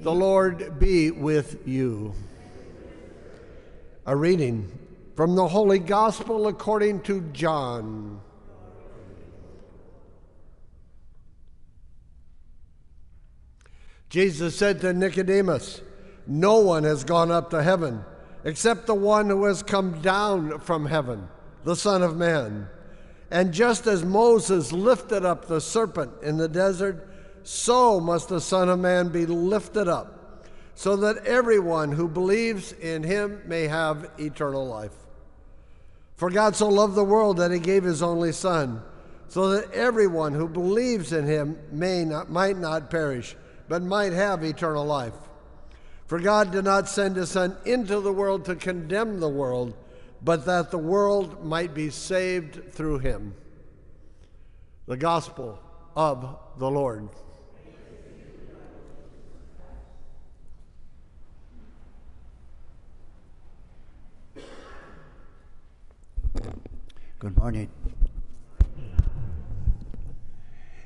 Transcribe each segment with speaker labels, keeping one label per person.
Speaker 1: The Lord be with you. A reading from the Holy Gospel according to John. Jesus said to Nicodemus, No one has gone up to heaven except the one who has come down from heaven, the Son of Man. And just as Moses lifted up the serpent in the desert, so must the Son of Man be lifted up, so that everyone who believes in him may have eternal life. For God so loved the world that he gave his only Son, so that everyone who believes in him may not, might not perish but might have eternal life. For God did not send his Son into the world to condemn the world, but that the world might be saved through him. The Gospel of the Lord.
Speaker 2: Good morning.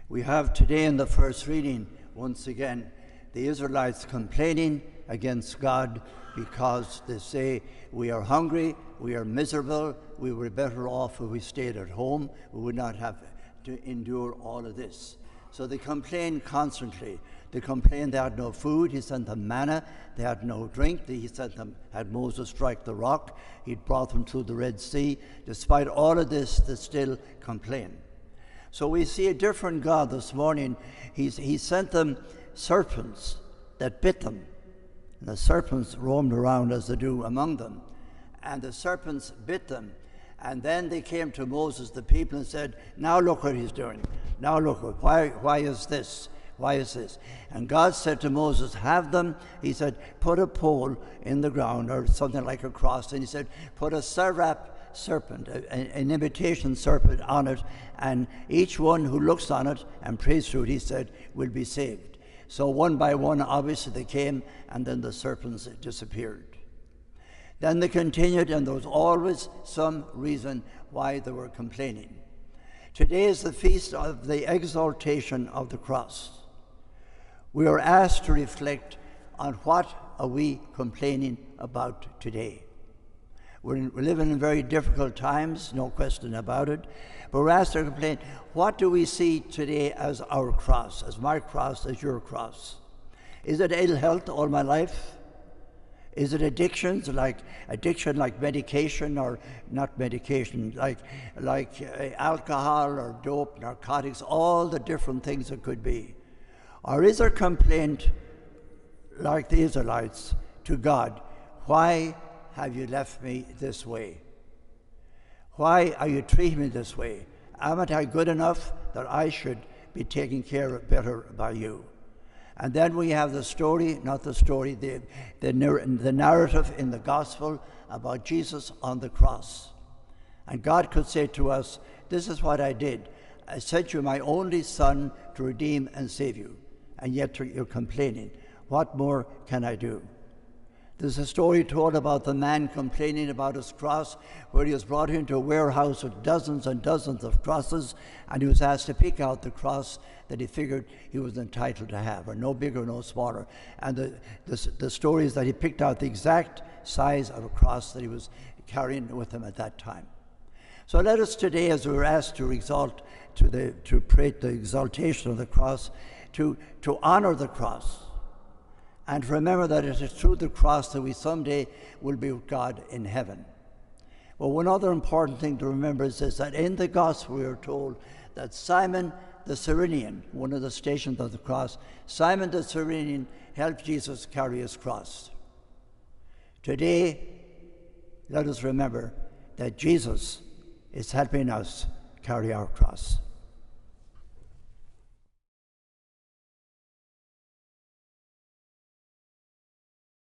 Speaker 2: We have today in the first reading once again the Israelites complaining against God because they say, We are hungry, we are miserable, we were better off if we stayed at home, we would not have to endure all of this. So they complain constantly. They complain they had no food. He sent them manna. They had no drink. He sent them, had Moses strike the rock. He'd brought them through the Red Sea. Despite all of this, they still complain. So we see a different God this morning. He's, he sent them serpents that bit them. And the serpents roamed around as they do among them. And the serpents bit them. And then they came to Moses, the people, and said, Now look what he's doing. Now look, why, why is this? Why is this? And God said to Moses, Have them, he said, put a pole in the ground or something like a cross. And he said, Put a seraph serpent, an imitation serpent on it, and each one who looks on it and prays through it, he said, will be saved. So one by one, obviously, they came, and then the serpents disappeared. Then they continued, and there was always some reason why they were complaining. Today is the feast of the exaltation of the cross. We are asked to reflect on what are we complaining about today. We're, in, we're living in very difficult times, no question about it. But we're asked to complain what do we see today as our cross, as my cross, as your cross? Is it ill health all my life? Is it addictions like addiction like medication or not medication, like, like uh, alcohol or dope, narcotics, all the different things it could be? Or is there complaint like the Israelites to God? Why have you left me this way? Why are you treating me this way? Am I good enough that I should be taken care of better by you? And then we have the story, not the story, the, the, the narrative in the gospel about Jesus on the cross. And God could say to us, This is what I did. I sent you my only son to redeem and save you. And yet you're complaining. What more can I do? There's a story told about the man complaining about his cross, where he was brought into a warehouse with dozens and dozens of crosses, and he was asked to pick out the cross that he figured he was entitled to have, or no bigger, no smaller. And the, the, the story is that he picked out the exact size of a cross that he was carrying with him at that time. So let us today, as we were asked to exalt, to, the, to pray the exaltation of the cross, to, to honor the cross and remember that it is through the cross that we someday will be with God in heaven. Well, one other important thing to remember is that in the gospel we are told that Simon the Cyrenian, one of the stations of the cross, Simon the Cyrenian helped Jesus carry his cross. Today, let us remember that Jesus is helping us carry our cross.